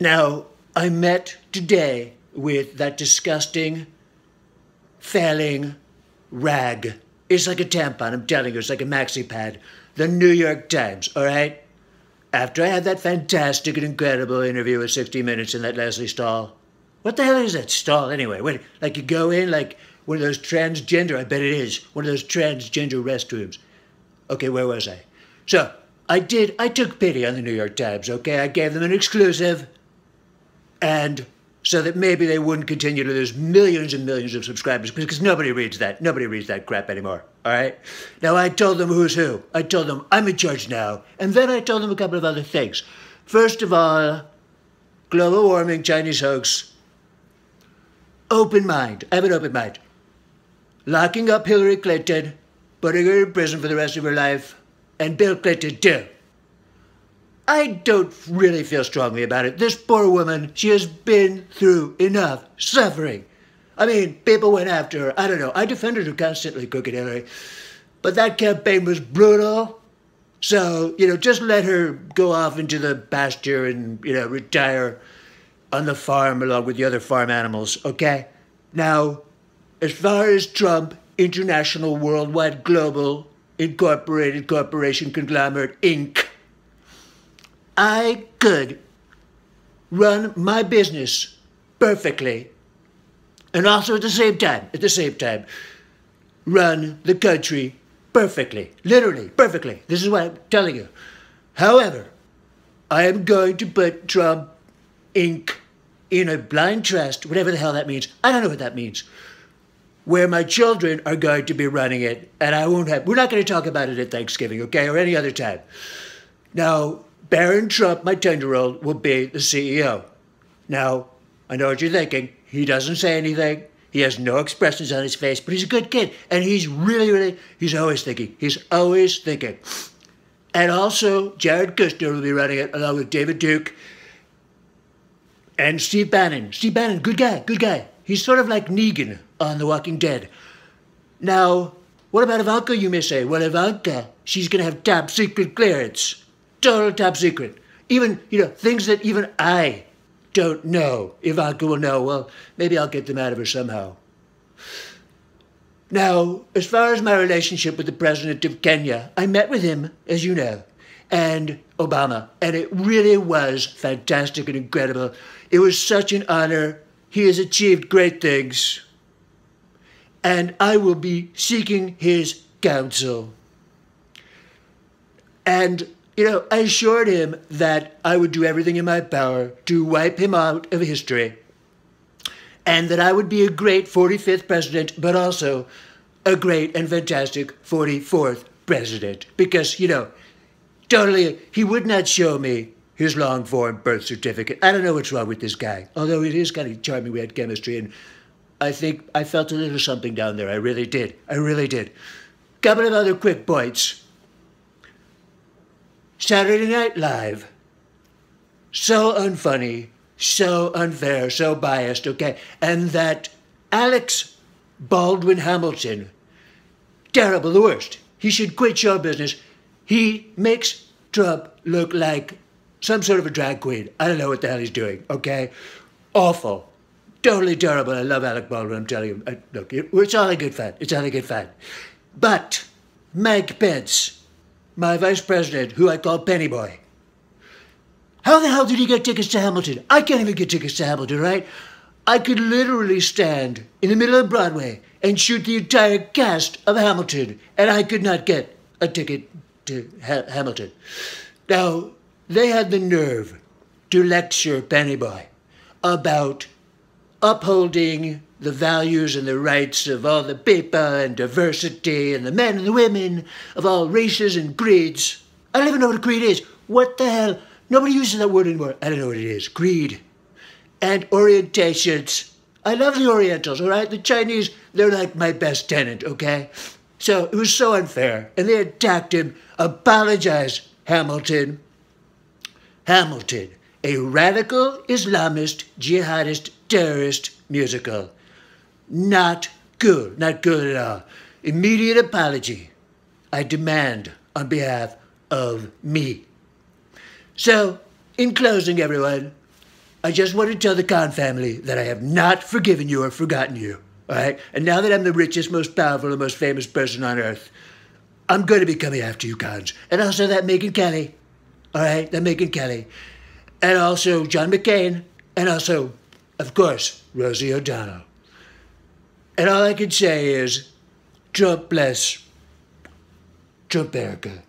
Now, I met today with that disgusting, failing rag. It's like a tampon, I'm telling you, it's like a maxi pad. The New York Times, all right? After I had that fantastic and incredible interview with 60 Minutes in that Lesley Stahl. What the hell is that stall anyway? What, like you go in like one of those transgender, I bet it is, one of those transgender restrooms. Okay, where was I? So, I did, I took pity on the New York Times, okay? I gave them an exclusive, and so that maybe they wouldn't continue to lose millions and millions of subscribers because nobody reads that. Nobody reads that crap anymore, all right? Now, I told them who's who. I told them I'm in charge now, and then I told them a couple of other things. First of all, global warming, Chinese hoax, open mind. I have an open mind. Locking up Hillary Clinton, putting her in prison for the rest of her life, and Bill Clinton too. I don't really feel strongly about it. This poor woman, she has been through enough suffering. I mean, people went after her. I don't know. I defended her constantly, Crooked Hillary. But that campaign was brutal. So, you know, just let her go off into the pasture and, you know, retire on the farm along with the other farm animals, okay? Now, as far as Trump, international, worldwide, global, incorporated corporation conglomerate, Inc., I could run my business perfectly and also at the same time, at the same time, run the country perfectly, literally, perfectly. This is what I'm telling you. However, I am going to put Trump Inc. in a blind trust, whatever the hell that means. I don't know what that means. Where my children are going to be running it, and I won't have, we're not going to talk about it at Thanksgiving, okay, or any other time. Now, Barron Trump, my 10 year old, will be the CEO. Now, I know what you're thinking. He doesn't say anything. He has no expressions on his face, but he's a good kid. And he's really, really, he's always thinking. He's always thinking. And also, Jared Kushner will be running it along with David Duke and Steve Bannon. Steve Bannon, good guy, good guy. He's sort of like Negan on The Walking Dead. Now, what about Ivanka, you may say? Well, Ivanka, she's going to have top secret clearance. Total top secret. Even, you know, things that even I don't know. Ivanka will know. Well, maybe I'll get them out of her somehow. Now, as far as my relationship with the president of Kenya, I met with him, as you know, and Obama, and it really was fantastic and incredible. It was such an honor. He has achieved great things, and I will be seeking his counsel. And you know, I assured him that I would do everything in my power to wipe him out of history and that I would be a great 45th president, but also a great and fantastic 44th president. Because, you know, totally, he would not show me his long form birth certificate. I don't know what's wrong with this guy, although it is kind of charming. We had chemistry, and I think I felt a little something down there. I really did. I really did. Couple of other quick points. Saturday Night Live. So unfunny, so unfair, so biased, okay? And that Alex Baldwin Hamilton, terrible, the worst. He should quit show business. He makes Trump look like some sort of a drag queen. I don't know what the hell he's doing, okay? Awful. Totally terrible. I love Alec Baldwin, I'm telling you. I, look, it, it's all a good fun. It's all a good fun. But Mike Pence, my vice president, who I call Pennyboy. How the hell did he get tickets to Hamilton? I can't even get tickets to Hamilton, right? I could literally stand in the middle of Broadway and shoot the entire cast of Hamilton, and I could not get a ticket to ha- Hamilton. Now, they had the nerve to lecture Pennyboy about upholding the values and the rights of all the people and diversity and the men and the women of all races and creeds. I don't even know what a creed is. What the hell? Nobody uses that word anymore. I don't know what it is. Creed. And orientations. I love the Orientals, all right? The Chinese, they're like my best tenant, okay? So it was so unfair. And they attacked him. Apologize, Hamilton. Hamilton, a radical Islamist, jihadist, terrorist musical. Not good. Not good at all. Immediate apology. I demand on behalf of me. So, in closing, everyone, I just want to tell the Khan family that I have not forgiven you or forgotten you. All right? And now that I'm the richest, most powerful, and most famous person on earth, I'm going to be coming after you, Khans. And also that Megyn Kelly. All right? That Megyn Kelly. And also John McCain. And also, of course, Rosie O'Donnell. And all I can say is, Trump bless Trump America.